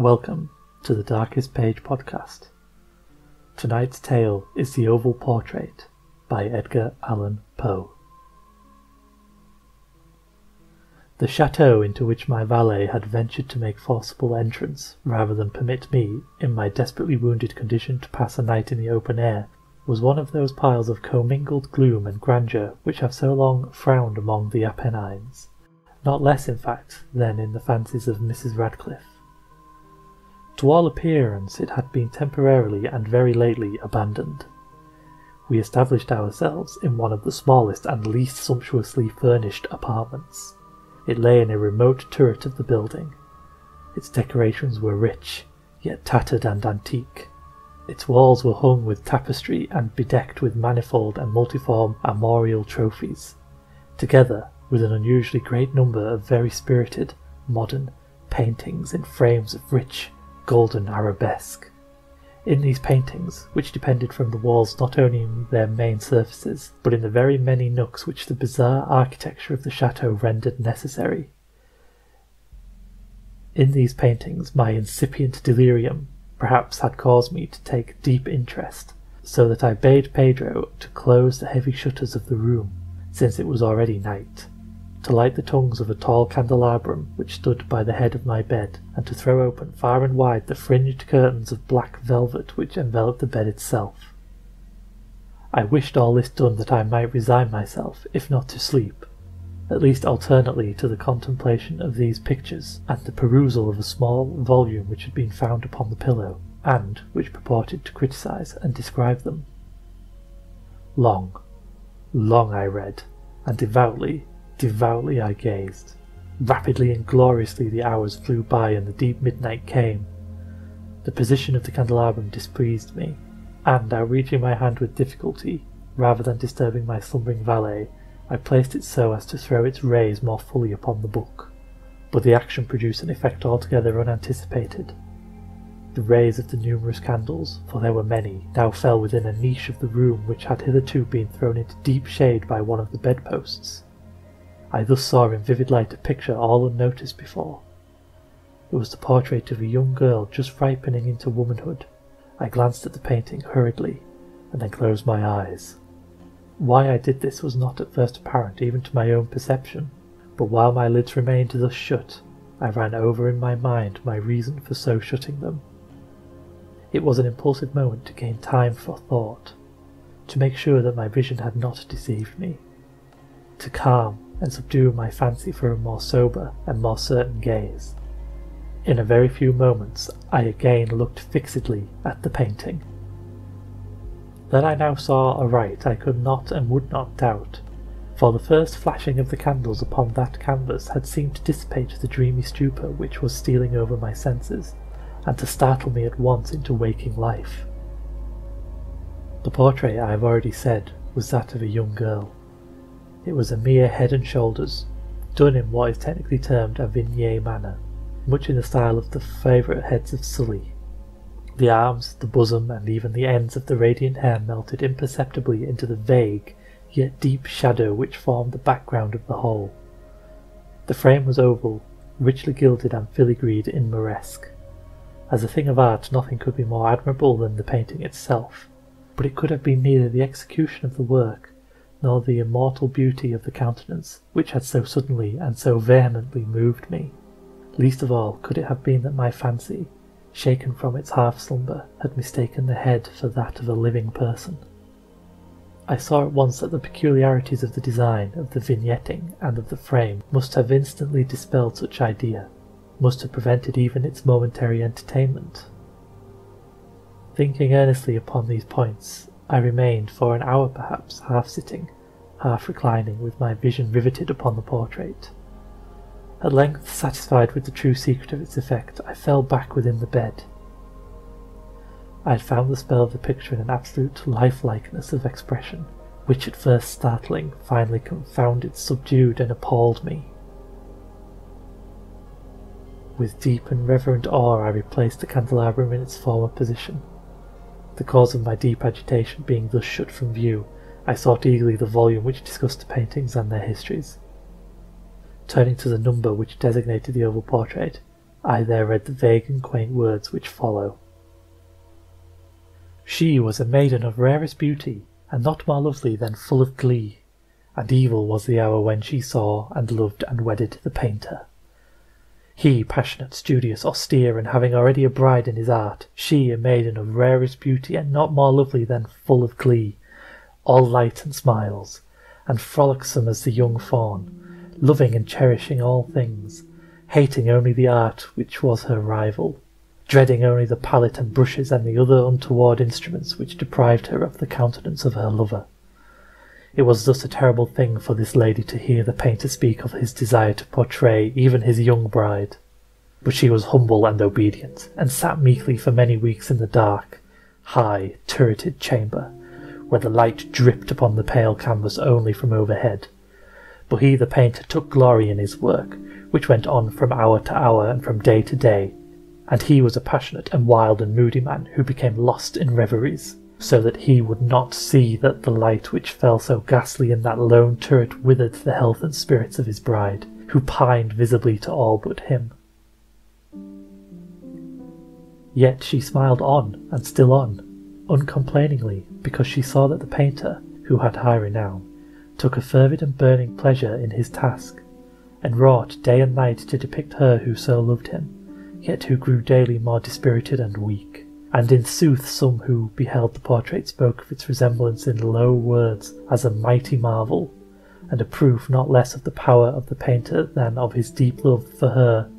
Welcome to the Darkest Page podcast. Tonight's tale is The Oval Portrait by Edgar Allan Poe. The chateau into which my valet had ventured to make forcible entrance, rather than permit me, in my desperately wounded condition, to pass a night in the open air, was one of those piles of commingled gloom and grandeur which have so long frowned among the Apennines, not less, in fact, than in the fancies of Mrs. Radcliffe. To all appearance it had been temporarily and very lately abandoned. We established ourselves in one of the smallest and least sumptuously furnished apartments. It lay in a remote turret of the building. Its decorations were rich, yet tattered and antique. Its walls were hung with tapestry and bedecked with manifold and multiform armorial trophies, together with an unusually great number of very spirited, modern paintings in frames of rich, golden arabesque. In these paintings, which depended from the walls not only in their main surfaces, but in the very many nooks which the bizarre architecture of the chateau rendered necessary, in these paintings my incipient delirium perhaps had caused me to take deep interest, so that I bade Pedro to close the heavy shutters of the room, since it was already night, to light the tongues of a tall candelabrum which stood by the head of my bed, and to throw open far and wide the fringed curtains of black velvet which enveloped the bed itself. I wished all this done that I might resign myself, if not to sleep, at least alternately to the contemplation of these pictures and the perusal of a small volume which had been found upon the pillow, and which purported to criticize and describe them. Long, long I read, and devoutly Devoutly I gazed. Rapidly and gloriously the hours flew by and the deep midnight came. The position of the candelabrum displeased me, and uh, outreaching my hand with difficulty, rather than disturbing my slumbering valet, I placed it so as to throw its rays more fully upon the book. But the action produced an effect altogether unanticipated. The rays of the numerous candles, for there were many, now fell within a niche of the room which had hitherto been thrown into deep shade by one of the bedposts. I thus saw in vivid light a picture all unnoticed before. It was the portrait of a young girl just ripening into womanhood. I glanced at the painting hurriedly, and then closed my eyes. Why I did this was not at first apparent even to my own perception, but while my lids remained thus shut, I ran over in my mind my reason for so shutting them. It was an impulsive moment to gain time for thought, to make sure that my vision had not deceived me, to calm and subdue my fancy for a more sober and more certain gaze. In a very few moments I again looked fixedly at the painting. That I now saw aright I could not and would not doubt, for the first flashing of the candles upon that canvas had seemed to dissipate the dreamy stupor which was stealing over my senses, and to startle me at once into waking life. The portrait, I have already said, was that of a young girl. It was a mere head and shoulders, done in what is technically termed a vignette manner, much in the style of the favourite heads of Sully. The arms, the bosom, and even the ends of the radiant hair melted imperceptibly into the vague, yet deep shadow which formed the background of the whole. The frame was oval, richly gilded and filigreed in moresque. As a thing of art, nothing could be more admirable than the painting itself, but it could have been neither the execution of the work nor the immortal beauty of the countenance which had so suddenly and so vehemently moved me. Least of all could it have been that my fancy, shaken from its half slumber, had mistaken the head for that of a living person. I saw at once that the peculiarities of the design, of the vignetting, and of the frame must have instantly dispelled such idea, must have prevented even its momentary entertainment. Thinking earnestly upon these points, I remained for an hour perhaps, half sitting, half reclining, with my vision riveted upon the portrait. At length, satisfied with the true secret of its effect, I fell back within the bed. I had found the spell of the picture in an absolute lifelikeness of expression, which at first startling, finally confounded, subdued, and appalled me. With deep and reverent awe I replaced the candelabrum in its former position, the cause of my deep agitation being thus shut from view, I sought eagerly the volume which discussed the paintings and their histories. Turning to the number which designated the oval portrait, I there read the vague and quaint words which follow. She was a maiden of rarest beauty, and not more lovely than full of glee, and evil was the hour when she saw and loved and wedded the painter. He passionate, studious, austere, and having already a bride in his art, she a maiden of rarest beauty, and not more lovely than full of glee, all light and smiles, and frolicsome as the young fawn, loving and cherishing all things, hating only the art which was her rival, dreading only the palette and brushes and the other untoward instruments which deprived her of the countenance of her lover. It was thus a terrible thing for this lady to hear the painter speak of his desire to portray even his young bride. But she was humble and obedient, and sat meekly for many weeks in the dark, high, turreted chamber, where the light dripped upon the pale canvas only from overhead. But he, the painter, took glory in his work, which went on from hour to hour and from day to day, and he was a passionate and wild and moody man who became lost in reveries so that he would not see that the light which fell so ghastly in that lone turret withered the health and spirits of his bride, who pined visibly to all but him. Yet she smiled on and still on, uncomplainingly, because she saw that the painter, who had high renown, took a fervid and burning pleasure in his task, and wrought day and night to depict her who so loved him, yet who grew daily more dispirited and weak and in sooth some who beheld the portrait spoke of its resemblance in low words as a mighty marvel, and a proof not less of the power of the painter than of his deep love for her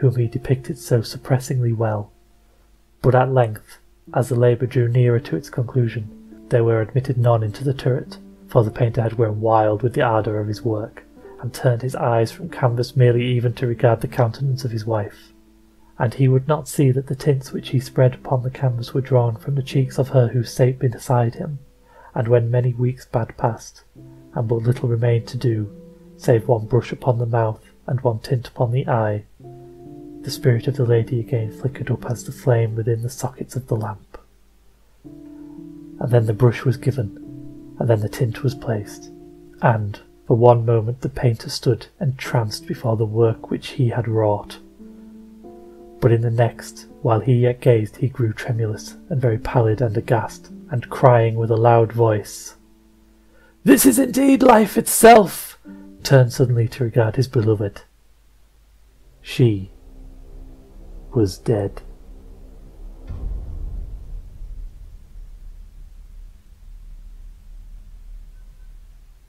whom he depicted so suppressingly well. But at length, as the labour drew nearer to its conclusion, there were admitted none into the turret, for the painter had grown wild with the ardour of his work, and turned his eyes from canvas merely even to regard the countenance of his wife and he would not see that the tints which he spread upon the canvas were drawn from the cheeks of her who sate beside him. And when many weeks bad passed, and but little remained to do, save one brush upon the mouth and one tint upon the eye, the spirit of the lady again flickered up as the flame within the sockets of the lamp. And then the brush was given, and then the tint was placed, and for one moment the painter stood entranced before the work which he had wrought. But in the next, while he yet gazed, he grew tremulous and very pallid and aghast, and crying with a loud voice, This is indeed life itself! turned suddenly to regard his beloved. She was dead.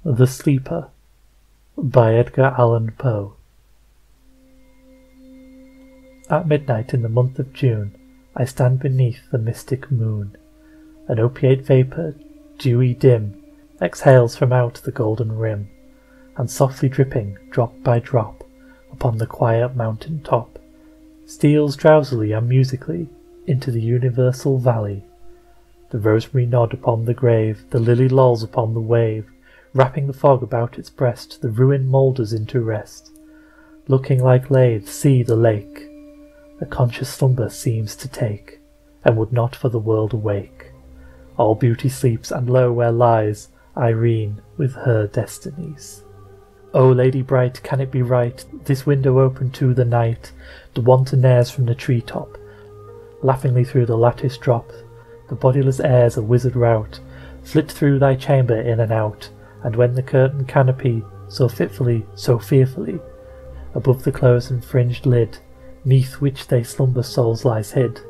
The Sleeper by Edgar Allan Poe at midnight in the month of June, I stand beneath the mystic moon. An opiate vapour, dewy dim, exhales from out the golden rim, and softly dripping, drop by drop, upon the quiet mountain top, steals drowsily and musically into the universal valley. The rosemary nod upon the grave, the lily lolls upon the wave, wrapping the fog about its breast, the ruin moulders into rest. Looking like Lethe, see the lake, a conscious slumber seems to take, and would not for the world awake. All beauty sleeps, and lo, where lies Irene with her destinies. O lady bright, can it be right, this window open to the night, the wanton airs from the tree top, laughingly through the lattice drop, the bodiless airs of wizard rout, flit through thy chamber in and out, and when the curtain canopy, so fitfully, so fearfully, above the closed and fringed lid, neath which they slumber souls lies hid,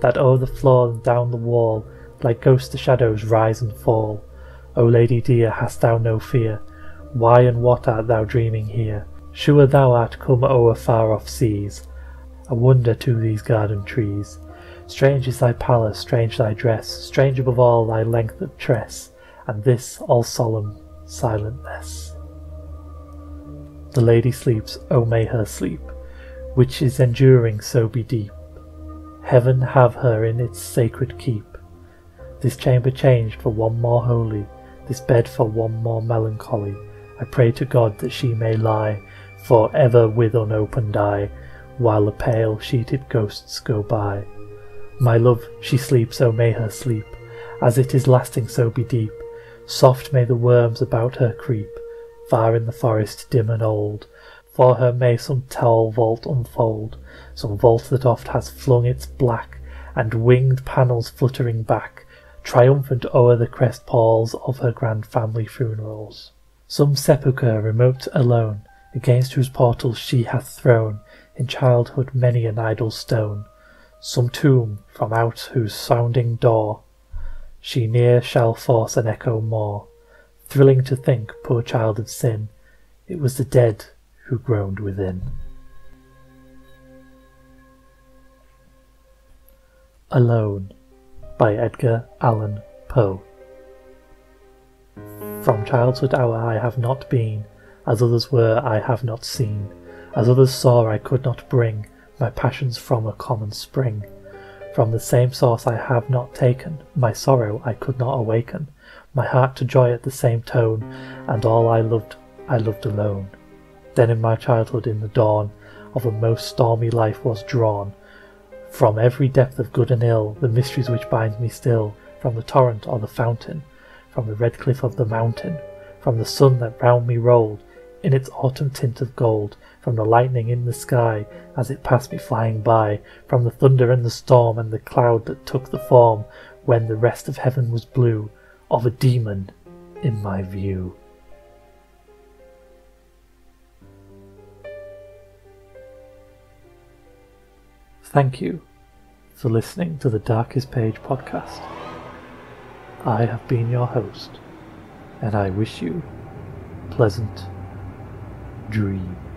that o'er the floor and down the wall, like ghost the shadows rise and fall. O lady dear, hast thou no fear? Why and what art thou dreaming here? Sure thou art come o'er far off seas, a wonder to these garden trees. Strange is thy pallor, strange thy dress, strange above all thy length of tress, and this all solemn silentness. The lady sleeps, O may her sleep which is enduring so be deep. Heaven have her in its sacred keep. This chamber changed for one more holy, this bed for one more melancholy. I pray to God that she may lie for ever with unopened eye, while the pale sheeted ghosts go by. My love, she sleeps, oh may her sleep, as it is lasting so be deep. Soft may the worms about her creep, far in the forest dim and old, For her may some tall vault unfold, some vault that oft has flung its black and winged panels fluttering back, triumphant o'er the crest palls of her grand family funerals. Some sepulchre remote alone, against whose portals she hath thrown in childhood many an idle stone, some tomb from out whose sounding door she ne'er shall force an echo more. Thrilling to think, poor child of sin, it was the dead who groaned within. Alone by Edgar Allan Poe. From childhood hour I have not been, as others were I have not seen, as others saw I could not bring my passions from a common spring. From the same source I have not taken, my sorrow I could not awaken, my heart to joy at the same tone, and all I loved I loved alone. Then in my childhood in the dawn of a most stormy life was drawn, from every depth of good and ill, the mysteries which bind me still, from the torrent or the fountain, from the red cliff of the mountain, from the sun that round me rolled, in its autumn tint of gold, from the lightning in the sky as it passed me flying by, from the thunder and the storm and the cloud that took the form, when the rest of heaven was blue, of a demon in my view. Thank you for listening to the Darkest Page podcast. I have been your host, and I wish you pleasant dreams.